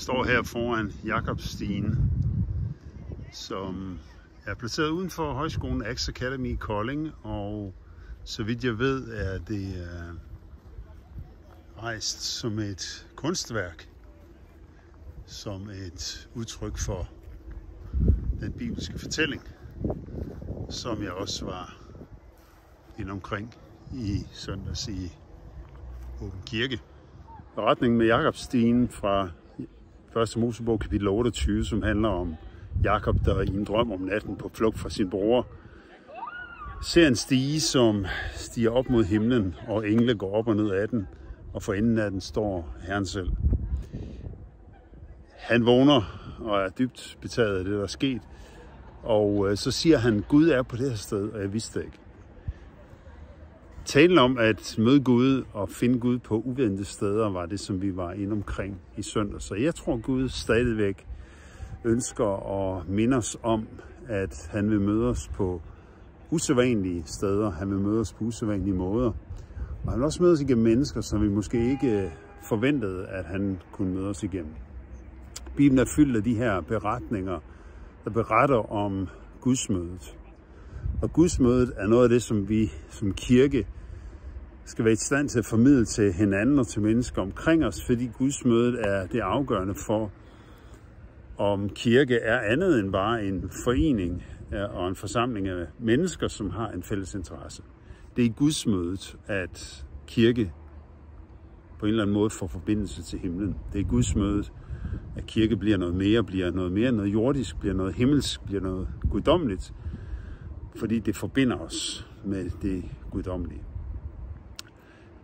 Jeg står her foran Jakobstien, som er placeret uden for højskolen Axe Academy i Kolding, og så vidt jeg ved, er det øh, rejst som et kunstværk, som et udtryk for den bibelske fortælling, som jeg også var ind omkring i søndags i Åben Kirke. Beretningen med Jakobstien fra 1. Mosebog kapitel 28, som handler om Jakob, der i en drøm om natten på flugt fra sin bror, ser en stige, som stiger op mod himlen, og engle går op og ned af den, og for enden af den står Herren selv. Han vågner og er dybt betaget af det, der er sket, og øh, så siger han, Gud er på det her sted, og jeg vidste det ikke. Talen om at møde Gud og finde Gud på uventede steder var det, som vi var inde omkring i søndag. Så jeg tror, Gud stadigvæk ønsker at minde os om, at han vil møde os på usædvanlige steder. Han vil møde os på usædvanlige måder. Og han vil også møde os igennem mennesker, som vi måske ikke forventede, at han kunne møde os igennem. Bibelen er fyldt af de her beretninger, der beretter om Guds mødet. Og gudsmødet er noget af det, som vi som kirke skal være i stand til at formidle til hinanden og til mennesker omkring os, fordi gudsmødet er det afgørende for, om kirke er andet end bare en forening øh, og en forsamling af mennesker, som har en fælles interesse. Det er i gudsmødet, at kirke på en eller anden måde får forbindelse til himlen. Det er i gudsmødet, at kirke bliver noget mere, bliver noget mere, noget jordisk, bliver noget himmelsk, bliver noget guddommeligt, fordi det forbinder os med det guddommelige.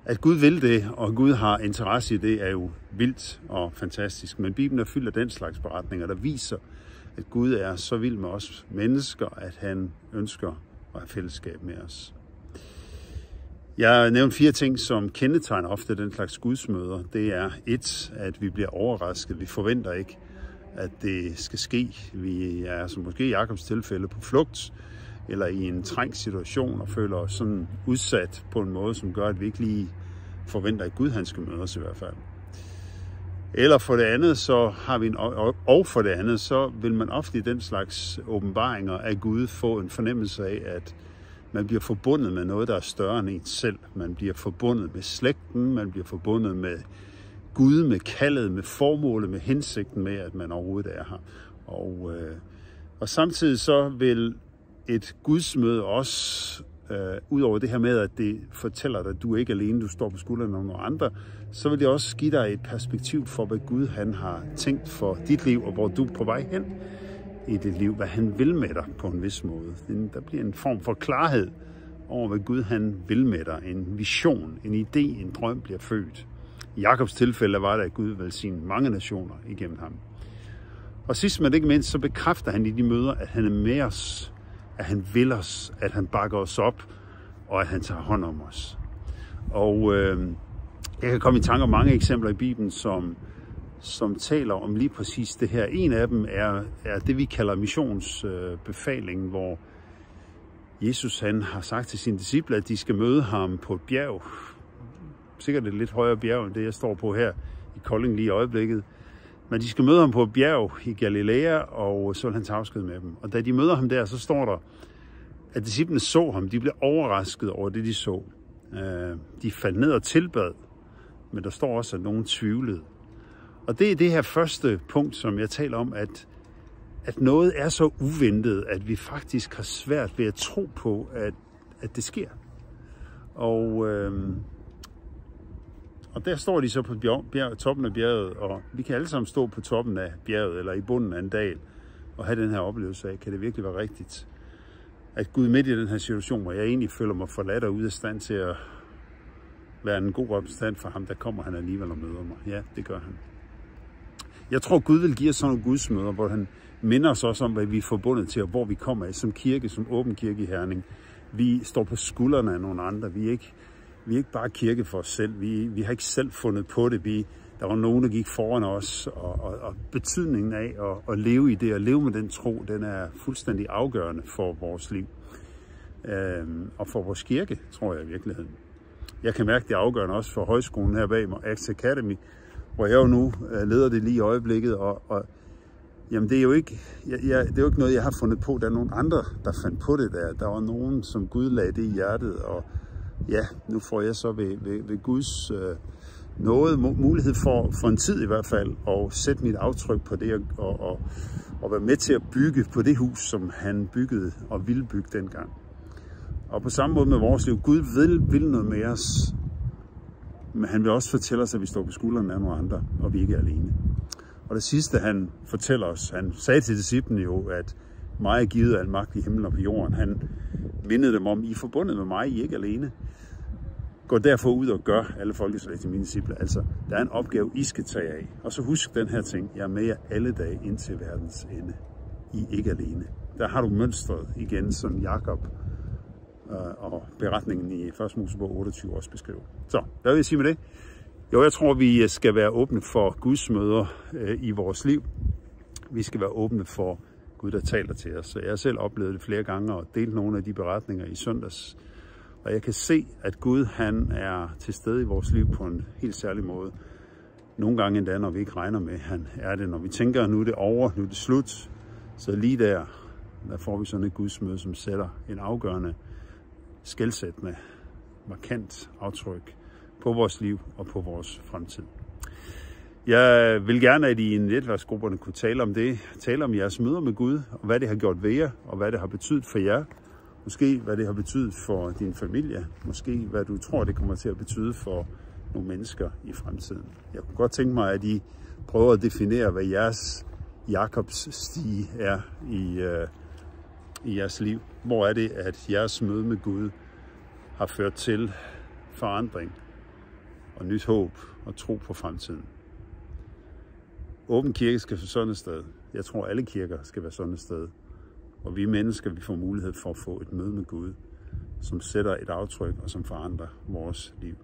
At Gud vil det, og Gud har interesse i det, er jo vildt og fantastisk. Men Bibelen er fyldt af den slags beretninger, der viser, at Gud er så vild med os mennesker, at han ønsker at have fællesskab med os. Jeg nævnte fire ting, som kendetegner ofte den slags gudsmøder. Det er et, at vi bliver overrasket. Vi forventer ikke, at det skal ske. Vi er, som måske i Jakobs tilfælde, på flugt eller i en trængt situation og føler os sådan udsat på en måde, som gør, at vi ikke lige forventer, at Gud han skal møde os i hvert fald. Eller for det andet, så har vi en, og for det andet, så vil man ofte i den slags åbenbaringer af Gud få en fornemmelse af, at man bliver forbundet med noget, der er større end en selv. Man bliver forbundet med slægten, man bliver forbundet med Gud, med kaldet, med formålet, med hensigten med, at man overhovedet er her. Og, øh, og samtidig så vil et gudsmøde også, øh, ud over det her med, at det fortæller dig, at du er ikke alene, du står på skuldrene af nogle andre, så vil det også give dig et perspektiv for, hvad Gud han har tænkt for dit liv, og hvor du er på vej hen i dit liv, hvad han vil med dig på en vis måde. Der bliver en form for klarhed over, hvad Gud han vil med dig. En vision, en idé, en drøm bliver født. I Jakobs tilfælde var det, at Gud velsignede mange nationer igennem ham. Og sidst men ikke mindst, så bekræfter han i de møder, at han er med os, at han vil os, at han bakker os op, og at han tager hånd om os. Og øh, jeg kan komme i tanke om mange eksempler i Bibelen, som, som taler om lige præcis det her. En af dem er, er det, vi kalder missionsbefalingen, øh, hvor Jesus han har sagt til sine disciple, at de skal møde ham på et bjerg. Sikkert et lidt højere bjerg end det, jeg står på her i Kolding lige i øjeblikket. Men de skal møde ham på et bjerg i Galilea, og så vil han tage afsked med dem. Og da de møder ham der, så står der, at disciplene så ham. De blev overrasket over det, de så. Øh, de faldt ned og tilbad, men der står også, at nogen tvivlede. Og det er det her første punkt, som jeg taler om, at, at noget er så uventet, at vi faktisk har svært ved at tro på, at, at det sker. Og, øh, og der står de så på bjerg, bjerg, toppen af bjerget, og vi kan alle sammen stå på toppen af bjerget, eller i bunden af en dal, og have den her oplevelse af, kan det virkelig være rigtigt, at Gud midt i den her situation, hvor jeg egentlig føler mig forladt og ude af stand til at være en god repræsentant for ham, der kommer han alligevel og møder mig. Ja, det gør han. Jeg tror, Gud vil give os sådan nogle gudsmøder, hvor han minder os også om, hvad vi er forbundet til, og hvor vi kommer af som kirke, som åben kirke i Herning. Vi står på skuldrene af nogle andre. Vi er ikke, vi er ikke bare kirke for os selv. Vi, vi har ikke selv fundet på det. Vi, der var nogen, der gik foran os, og, og, og betydningen af at, at leve i det, og leve med den tro, den er fuldstændig afgørende for vores liv. Øhm, og for vores kirke, tror jeg i virkeligheden. Jeg kan mærke, det er afgørende også for højskolen her bag mig, Axe Academy, hvor jeg jo nu øh, leder det lige i øjeblikket, og, og jamen det er jo ikke, jeg, jeg, det er jo ikke noget, jeg har fundet på. Der er nogen andre, der fandt på det der. Der var nogen, som Gud lagde det i hjertet, og ja, nu får jeg så ved, ved, ved Guds øh, noget mulighed for, for en tid i hvert fald, at sætte mit aftryk på det, og, og, og være med til at bygge på det hus, som han byggede og ville bygge dengang. Og på samme måde med vores liv. Gud vil, vil noget med os, men han vil også fortælle os, at vi står på skuldrene af nogle andre, og vi ikke er alene. Og det sidste, han fortæller os, han sagde til disciplen jo, at mig er givet al magt i himlen og på jorden. Han mindede dem om, I er forbundet med mig, I er ikke alene. Gå derfor ud og gør alle folkeslag til mine disciple. Altså, der er en opgave, I skal tage af. Og så husk den her ting. Jeg er med jer alle dage indtil verdens ende. I er ikke alene. Der har du mønstret igen, som Jakob øh, og beretningen i 1. Mosebog 28 også beskriver. Så, hvad vil jeg sige med det? Jo, jeg tror, vi skal være åbne for Guds møder øh, i vores liv. Vi skal være åbne for Gud, der taler til os. Så jeg har selv oplevet det flere gange og delt nogle af de beretninger i søndags. Og jeg kan se, at Gud han er til stede i vores liv på en helt særlig måde. Nogle gange endda, når vi ikke regner med, han er det. Når vi tænker, at nu er det over, nu er det slut, så lige der, der får vi sådan et Guds møde, som sætter en afgørende, skældsættende, markant aftryk på vores liv og på vores fremtid. Jeg vil gerne, at I i netværksgrupperne kunne tale om det, tale om jeres møder med Gud, og hvad det har gjort ved jer, og hvad det har betydet for jer. Måske hvad det har betydet for din familie, måske hvad du tror, det kommer til at betyde for nogle mennesker i fremtiden. Jeg kunne godt tænke mig, at I prøver at definere, hvad jeres Jakobs stige er i, øh, i jeres liv. Hvor er det, at jeres møde med Gud har ført til forandring og nyt håb og tro på fremtiden. Åben kirke skal være sådan et sted. Jeg tror, alle kirker skal være sådan et sted. Og vi mennesker, vi får mulighed for at få et møde med Gud, som sætter et aftryk og som forandrer vores liv.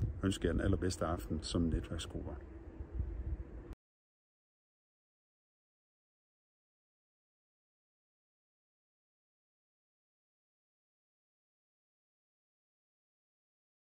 Jeg ønsker jer den allerbedste aften som netværksgrupper.